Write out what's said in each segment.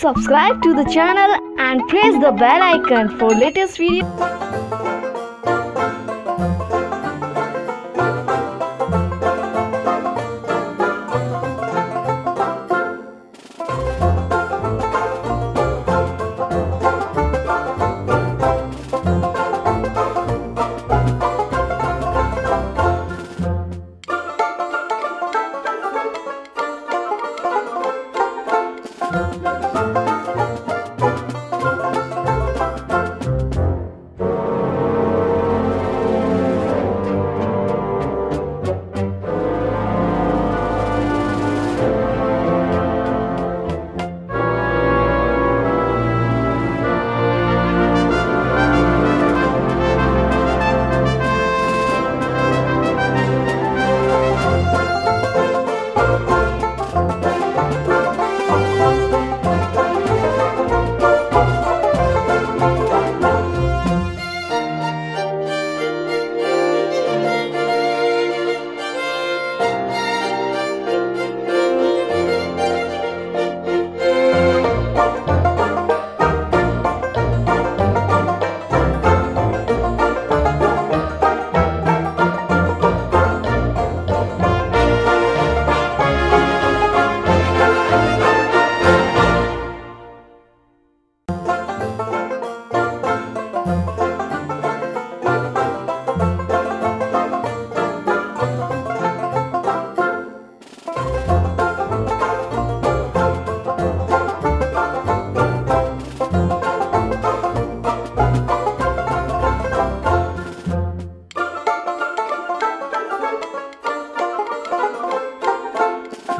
Subscribe to the channel and press the bell icon for latest video.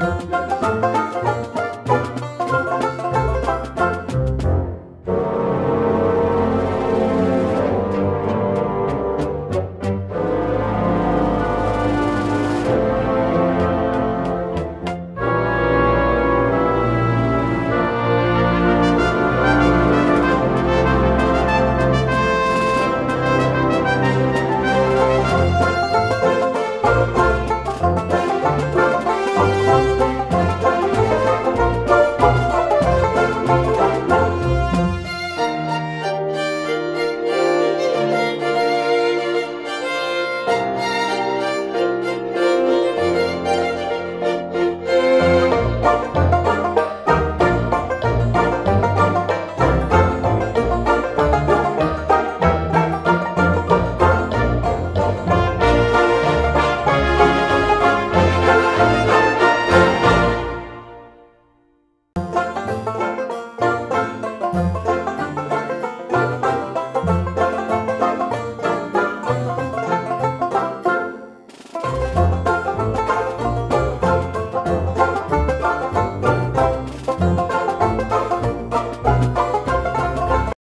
Música